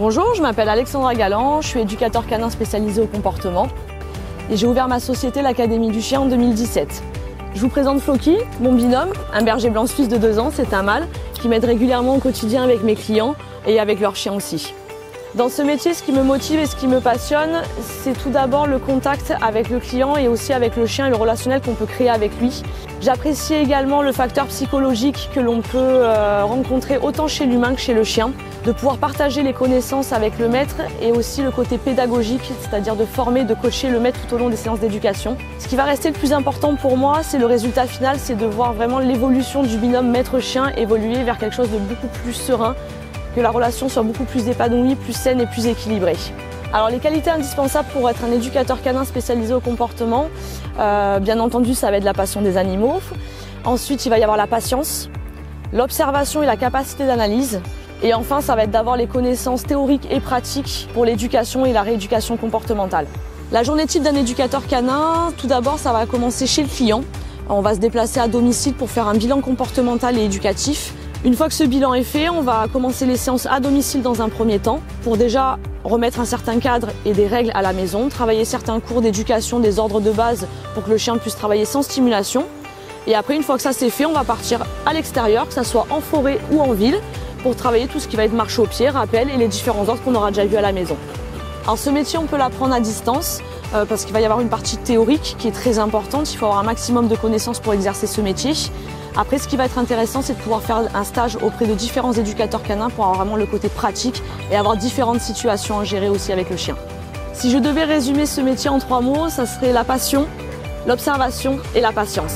Bonjour, je m'appelle Alexandra Galland, je suis éducateur canin spécialisé au comportement et j'ai ouvert ma société l'Académie du Chien en 2017. Je vous présente Floki, mon binôme, un berger blanc suisse de 2 ans, c'est un mâle, qui m'aide régulièrement au quotidien avec mes clients et avec leurs chiens aussi. Dans ce métier, ce qui me motive et ce qui me passionne, c'est tout d'abord le contact avec le client et aussi avec le chien et le relationnel qu'on peut créer avec lui. J'apprécie également le facteur psychologique que l'on peut euh, rencontrer autant chez l'humain que chez le chien, de pouvoir partager les connaissances avec le maître et aussi le côté pédagogique, c'est-à-dire de former, de coacher le maître tout au long des séances d'éducation. Ce qui va rester le plus important pour moi, c'est le résultat final, c'est de voir vraiment l'évolution du binôme maître-chien évoluer vers quelque chose de beaucoup plus serein, que la relation soit beaucoup plus épanouie, plus saine et plus équilibrée. Alors les qualités indispensables pour être un éducateur canin spécialisé au comportement, euh, bien entendu ça va être la passion des animaux. Ensuite il va y avoir la patience, l'observation et la capacité d'analyse. Et enfin ça va être d'avoir les connaissances théoriques et pratiques pour l'éducation et la rééducation comportementale. La journée type d'un éducateur canin, tout d'abord ça va commencer chez le client. On va se déplacer à domicile pour faire un bilan comportemental et éducatif. Une fois que ce bilan est fait, on va commencer les séances à domicile dans un premier temps pour déjà remettre un certain cadre et des règles à la maison, travailler certains cours d'éducation, des ordres de base pour que le chien puisse travailler sans stimulation. Et après, une fois que ça c'est fait, on va partir à l'extérieur, que ce soit en forêt ou en ville, pour travailler tout ce qui va être marche au pied, rappel et les différents ordres qu'on aura déjà vus à la maison. Alors ce métier, on peut l'apprendre à distance euh, parce qu'il va y avoir une partie théorique qui est très importante. Il faut avoir un maximum de connaissances pour exercer ce métier. Après, ce qui va être intéressant, c'est de pouvoir faire un stage auprès de différents éducateurs canins pour avoir vraiment le côté pratique et avoir différentes situations à gérer aussi avec le chien. Si je devais résumer ce métier en trois mots, ça serait la passion, l'observation et la patience.